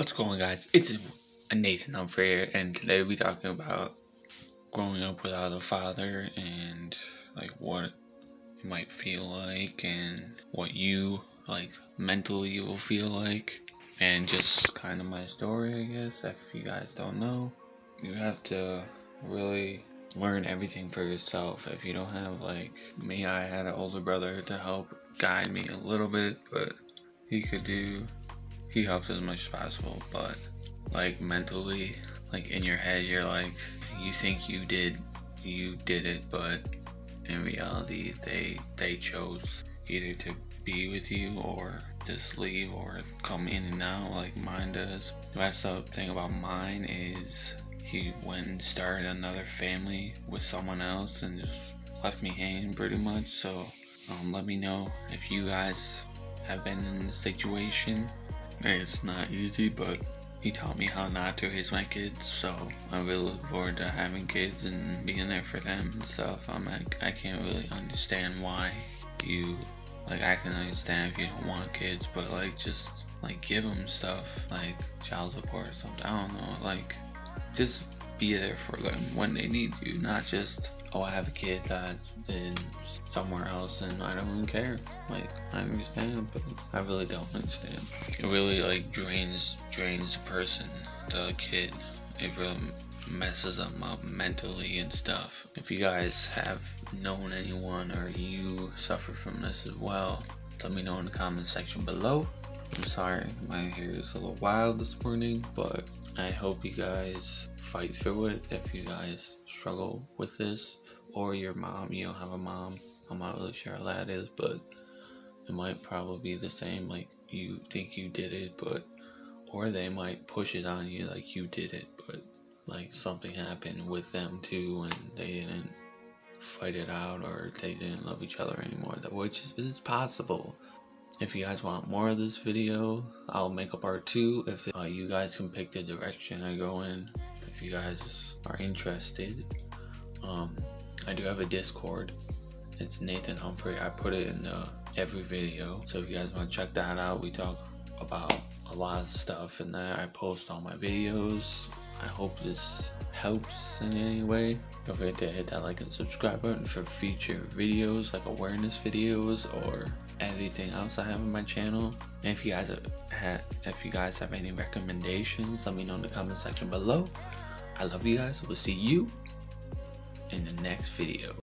What's going on, guys? It's Nathan I'm Humphrey, and today be talking about growing up without a father and like what it might feel like and what you like mentally will feel like, and just kind of my story, I guess. If you guys don't know, you have to really learn everything for yourself. If you don't have like me, I had an older brother to help guide me a little bit, but he could do he helps as much as possible, but like mentally, like in your head, you're like, you think you did, you did it, but in reality, they they chose either to be with you or just leave or come in and out like mine does. The messed up thing about mine is he went and started another family with someone else and just left me hanging pretty much. So um, let me know if you guys have been in the situation it's not easy, but he taught me how not to raise my kids, so I really look forward to having kids and being there for them and stuff. I'm like, I can't really understand why you, like, I can understand if you don't want kids, but like, just like give them stuff, like child support or something. I don't know, like, just be there for them when they need you, not just oh, I have a kid that's in somewhere else and I don't even care. Like, I understand, but I really don't understand. It really like drains drains a person, the kid. It really messes them up mentally and stuff. If you guys have known anyone or you suffer from this as well, let me know in the comment section below. I'm sorry, my hair is a little wild this morning, but I hope you guys fight through it if you guys struggle with this or your mom, you don't have a mom. I'm not really sure how that is, but it might probably be the same. Like you think you did it, but or they might push it on you like you did it, but like something happened with them too, and they didn't fight it out, or they didn't love each other anymore. Which is possible. If you guys want more of this video, I'll make a part two. If uh, you guys can pick the direction I go in, if you guys are interested. Um, I do have a Discord. It's Nathan Humphrey. I put it in the, every video. So if you guys want to check that out, we talk about a lot of stuff in there. I post all my videos. I hope this helps in any way. Don't forget to hit that like and subscribe button for future videos like awareness videos or everything else I have on my channel. And if you guys have, if you guys have any recommendations, let me know in the comment section below. I love you guys. We'll see you in the next video.